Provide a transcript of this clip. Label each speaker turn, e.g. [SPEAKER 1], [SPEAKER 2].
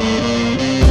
[SPEAKER 1] Música